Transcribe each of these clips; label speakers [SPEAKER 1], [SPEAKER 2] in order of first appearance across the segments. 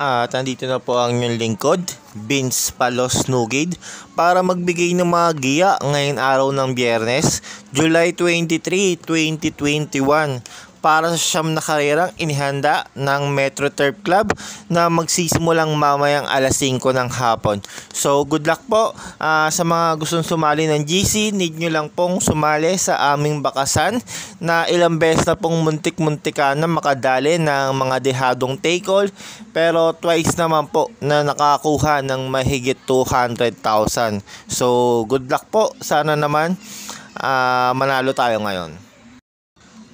[SPEAKER 1] At nandito na po ang inyong lingkod, Vince Palos Nugid, para magbigay ng mga giya ngayon araw ng biyernes, July 23, 2021 para sa siyam na karerang inihanda ng Metro Turf Club na magsisimulang mamayang alas 5 ng hapon. So good luck po uh, sa mga gustong sumali ng GC. Need nyo lang pong sumali sa aming bakasan na ilang beses na pong muntik-muntika na makadali ng mga dehadong take all pero twice naman po na nakakuha ng mahigit 200,000. So good luck po. Sana naman uh, manalo tayo ngayon.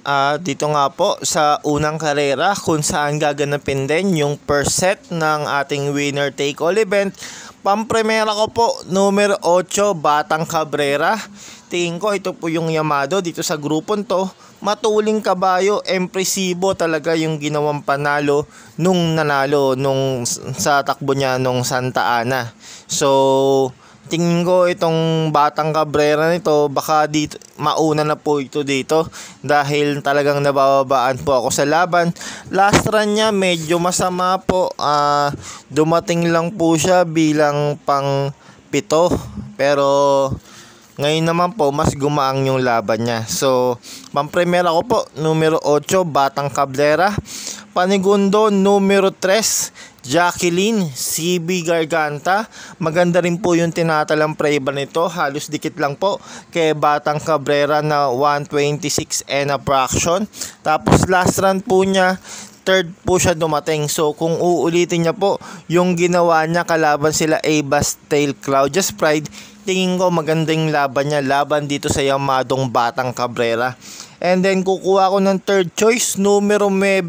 [SPEAKER 1] Uh, dito nga po sa unang karera kung saan gaganapin din yung per set ng ating winner take all event. Pampremera ko po, numero 8, Batang Cabrera. Tingin ko ito po yung Yamado dito sa grupon to. Matuling kabayo, empresibo talaga yung ginawang panalo nung nanalo nung sa takbo niya nung Santa Ana. So, tingin ko itong batang Cabrera nito baka dito mauna na po ito dito. Dahil talagang nabababaan po ako sa laban. Last run niya medyo masama po. Uh, dumating lang po siya bilang pang pito. Pero ngayon naman po mas gumaang yung laban niya. So pampremera ko po numero 8 batang Cabrera. Panigundo numero 3 Jacqueline CB Garganta. Maganda rin po yung tinatalang preba nito. Halos dikit lang po kay Batang Cabrera na 126 and fraction. Tapos last run po niya third po siya dumating. So kung uulitin niya po yung ginawa niya kalaban sila Abas Tail Claudius Pride, tingin ko magandang laban niya. Laban dito sa Yamadong Batang Cabrera. And then kukuha ko ng third choice, numero 9,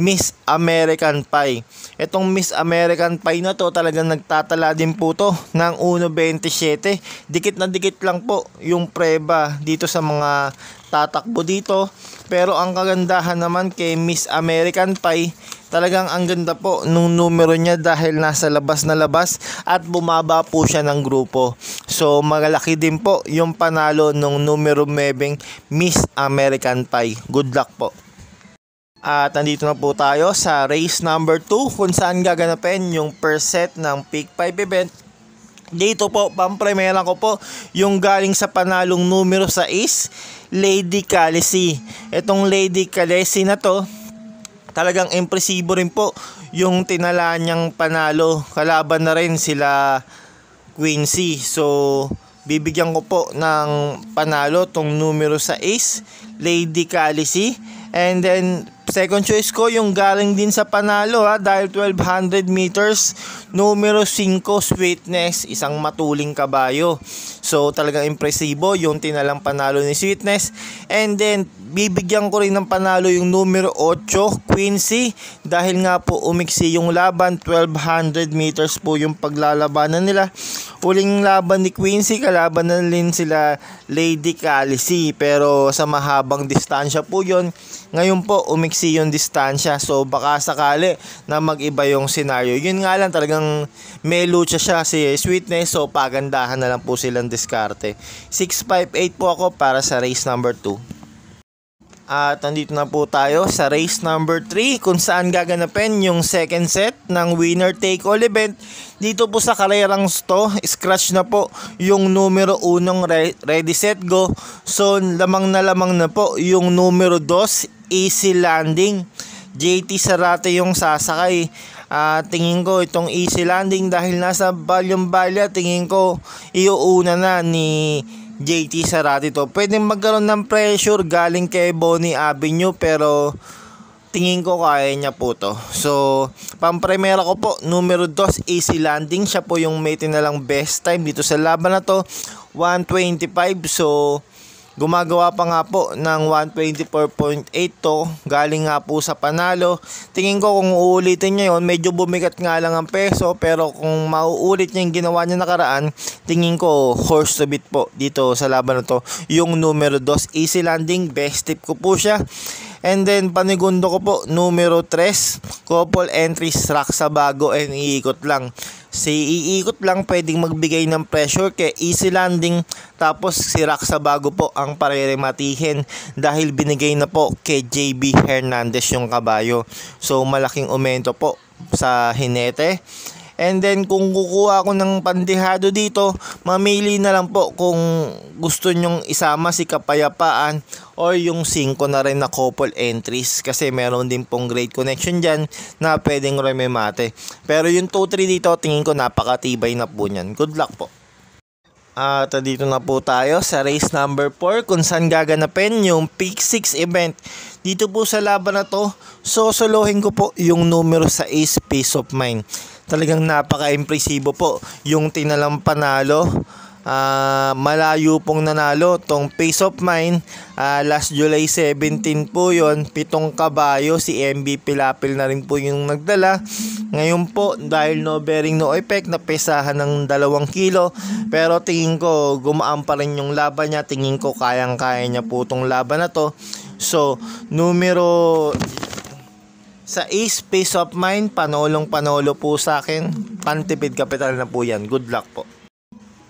[SPEAKER 1] Miss American Pie. Itong Miss American Pie na to talagang nagtatala din po to ng 1.27. Dikit na dikit lang po yung preba dito sa mga tatakbo dito. Pero ang kagandahan naman kay Miss American Pie, talagang ang ganda po nung numero niya dahil nasa labas na labas at bumaba po siya ng grupo. So magalaki din po yung panalo nung numero 9 Miss American Pie. Good luck po. At nandito na po tayo sa race number 2 kung saan gaganapin yung per set ng Peak 5 event. Dito po, pampremera ko po yung galing sa panalong numero 6, Lady Calisi. Itong Lady Calisi na to, talagang impresibo rin po yung tinala niyang panalo. Kalaban na rin sila Quincy. So, bibigyan ko po ng panalo tong numero 6, Lady Calisi. And then, second choice ko yung galing din sa panalo ha, dahil 1200 meters, numero 5, Sweetness, isang matuling kabayo. So, talagang impresibo yung tinalang panalo ni Sweetness. And then, bibigyan ko rin ng panalo yung numero 8, Quincy, dahil nga po umiksi yung laban, 1200 meters po yung paglalabanan nila. Uling laban ni Quincy, kalaban na rin sila Lady Calici, pero sa mahabang distansya po yon ngayon po, umiksi yung distansya. So, baka sakali na mag-iba yung scenario. Yun nga lang, talagang may lucha siya si Sweetness. So, pagandahan na lang po silang diskarte. 658 po ako para sa race number 2. At nandito na po tayo sa race number 3 kung saan gaganapin yung second set ng winner take all event. Dito po sa karerang to, scratch na po yung numero 1 ready set go. So lamang na lamang na po yung numero 2 easy landing. JT Sarate yung sasakay. Uh, tingin ko itong easy landing dahil nasa Balyong Balya, tingin ko iuuna na ni JT Sarate to. Pwede magkaroon ng pressure galing kay Bonnie Avenue pero tingin ko kaya niya po to. So, pampremera ko po, numero 2, easy landing. Siya po yung may tinalang best time dito sa laban na to. 125. So, Gumagawa pa nga po ng 124.8 to. Galing nga po sa panalo. Tingin ko kung uulitin niya yon medyo bumigat nga lang ang peso. Pero kung mauulit niya yung ginawa niya nakaraan, tingin ko horse to beat po dito sa laban na to. Yung numero 2, easy landing. Best tip ko po siya. And then panigundo ko po numero 3, couple entries rack sa bago and iikot lang. Si iikot lang pwedeng magbigay ng pressure kay easy landing tapos si rack sa bago po ang parerematihin dahil binigay na po kay JB Hernandez yung kabayo. So malaking umento po sa hinete. And then kung kukuha ako ng pandehado dito, mamili na lang po kung gusto nyong isama si Kapayapaan or yung 5 na rin na couple entries kasi meron din pong great connection dyan na pwedeng rememate. Pero yung 2-3 dito, tingin ko napakatibay na po niyan. Good luck po. At dito na po tayo sa race number 4 kung saan gaganapin yung Peak 6 event. Dito po sa laban na to, sosolohin ko po yung numero sa Ace Peace of Mind. Talagang napaka-impresibo po yung tinalang panalo. Uh, malayo pong nanalo tong Pace of Mind uh, last July 17 po yon pitong kabayo si MB Pilapil na rin po yung nagdala. Ngayon po dahil no bearing no effect na pesahan ng dalawang kilo. Pero tingin ko gumaan pa rin yung laban niya. Tingin ko kayang kaya niya po tong laban na to. So numero sa Ace Peace of Mind, panolong panolo po sa akin. Pantipid kapital na po yan. Good luck po.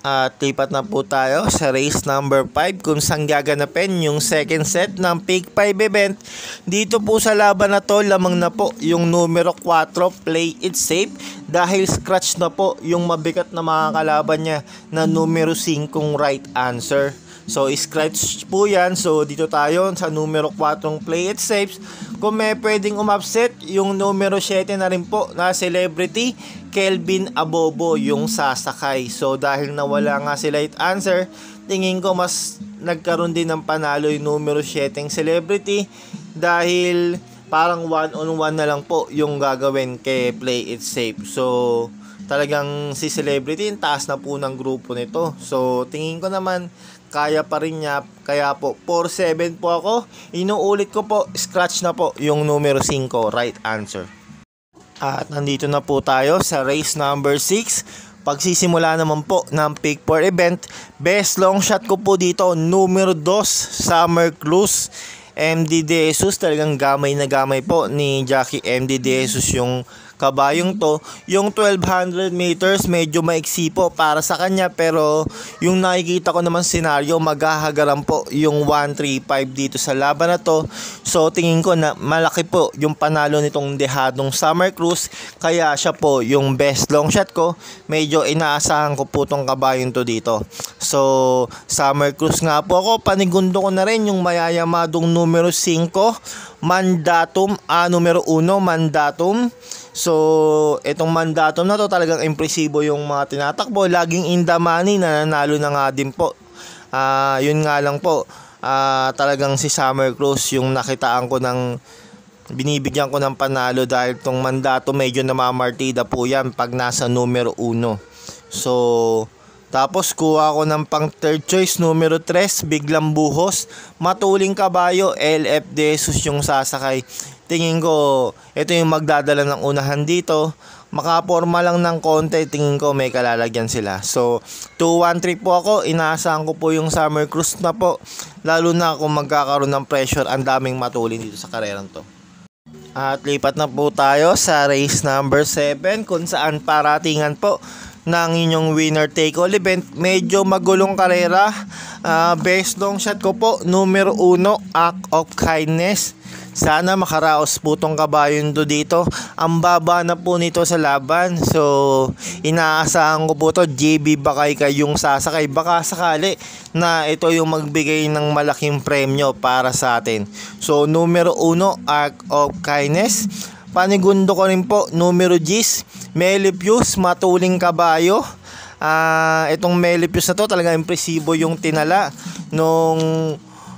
[SPEAKER 1] At lipat na po tayo sa race number 5 kung saan gaganapin yung second set ng Peak 5 event. Dito po sa laban na to, lamang na po yung numero 4, Play It Safe. Dahil scratch na po yung mabigat na mga kalaban niya na numero 5 right answer. So, scratch po yan. So, dito tayo sa numero 4 play it safe. Kung may pwedeng umupset, yung numero 7 na rin po na celebrity, Kelvin Abobo yung sasakay. So, dahil nawala nga si light answer, tingin ko mas nagkaroon din ng panalo yung numero 7 celebrity dahil parang one on one na lang po yung gagawin kay play it safe. So, talagang si celebrity, taas na po ng grupo nito. So, tingin ko naman kaya pa rin niya. Kaya po, 4-7 po ako. Inuulit ko po, scratch na po yung numero 5, right answer. At nandito na po tayo sa race number 6. Pagsisimula naman po ng Pick 4 event, best long shot ko po dito, numero 2, Summer Cruise. MD De Jesus, talagang gamay na gamay po ni Jackie MD De Jesus yung kabayong to. Yung 1200 meters medyo maiksi po para sa kanya pero yung nakikita ko naman senaryo maghahagaran po yung 135 dito sa laban na to. So tingin ko na malaki po yung panalo nitong dehadong Summer Cruise kaya siya po yung best long shot ko. Medyo inaasahan ko po tong kabayong to dito. So Summer Cruise nga po ako panigundo ko na rin yung mayayamadong numero 5 mandatum ah, numero 1 mandatum So, itong mandatum na to talagang impresibo yung mga tinatakbo. Laging in the money, nananalo na nga din po. Uh, yun nga lang po, uh, talagang si Summer Cruz yung nakitaan ko ng binibigyan ko ng panalo dahil tong mandato medyo namamartida po yan pag nasa numero 1. So, tapos kuha ko ng pang third choice numero 3, biglang buhos, matuling kabayo, LF De yung sasakay. Tingin ko ito yung magdadala ng unahan dito. Makaporma lang ng konti tingin ko may kalalagyan sila. So 2-1-3 po ako. Inaasahan ko po yung summer cruise na po. Lalo na kung magkakaroon ng pressure ang daming matulin dito sa karerang to. At lipat na po tayo sa race number 7 kung saan paratingan po ng inyong winner take all event. Medyo magulong karera. Uh, best long shot ko po, numero 1, act of kindness. Sana makaraos po tong kabayon do dito. Ang baba na po nito sa laban. So, inaasahan ko po to JB Bakay kayong sasakay. Baka sakali na ito yung magbigay ng malaking premyo para sa atin. So, numero 1, Arc of Kindness. Panigundo ko rin po, numero 10, Melipius, matuling kabayo. Uh, itong Melipius na to talaga impresibo yung tinala nung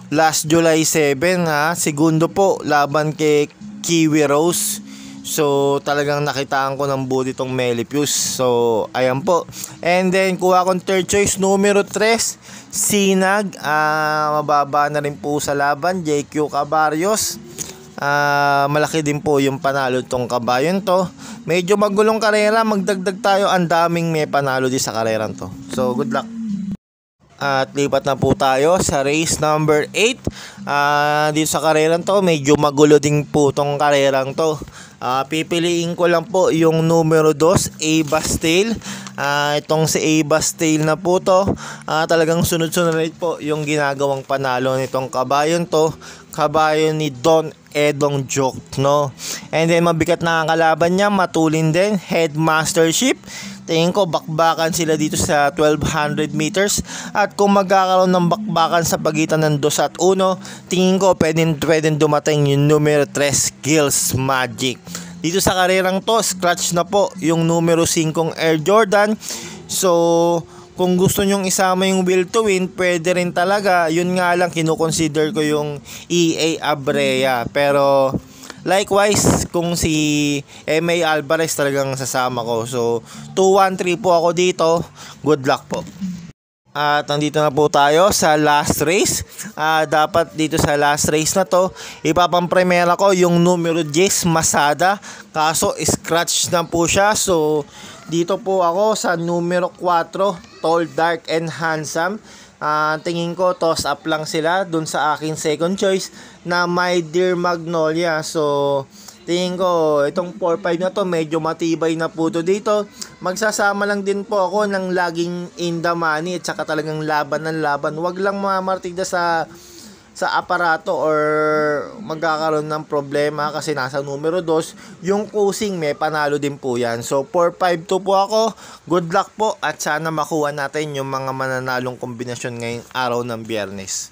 [SPEAKER 1] last July 7 ha. Segundo po laban kay Kiwi Rose. So talagang nakitaan ko ng body tong Melipius. So ayan po. And then kuha kong third choice numero 3 Sinag. Uh, mababa na rin po sa laban JQ Cabarios. Uh, malaki din po yung panalo tong kabayon to. Medyo magulong karera, magdagdag tayo. Ang daming may panalo di sa karerang to. So good luck. At lipat na po tayo sa race number 8. Uh, ah, dito sa karerang to, medyo magulo din po tong karerang to. Uh, pipiliin ko lang po yung numero 2, A Bastille. Uh, itong si A Bastille na po to. Uh, talagang sunod-sunod po yung ginagawang panalo nitong kabayon to. Kabayon ni Don Edong Jokno. And then mabigat na ang kalaban niya, matulin din, Headmastership. Tingin ko bakbakan sila dito sa 1200 meters at kung magkakaroon ng bakbakan sa pagitan ng 2 at 1, tingin ko pwedeng, pwedeng dumating yung numero 3 Gills Magic. Dito sa karerang to, scratch na po yung numero 5 Air Jordan. So, kung gusto nyong isama yung will to win, pwede rin talaga. Yun nga lang, kinukonsider ko yung EA Abrea. Pero, likewise, kung si MA Alvarez talagang sasama ko. So, 2-1-3 po ako dito. Good luck po. At nandito na po tayo sa last race. Ah, dapat dito sa last race na to, ipapampremera ko yung numero 10 Masada. Kaso scratch na po siya. So dito po ako sa numero 4, Tall, Dark and Handsome. Ah, tingin ko toss up lang sila dun sa aking second choice na My Dear Magnolia. So tingin ko itong 4-5 na to medyo matibay na po to dito. Magsasama lang din po ako ng laging in the money at saka talagang laban ng laban. Huwag lang mamartigda sa sa aparato or magkakaroon ng problema kasi nasa numero 2 yung kusing may panalo din po yan. So 4-5-2 po ako. Good luck po at sana makuha natin yung mga mananalong kombinasyon ngayong araw ng biyernes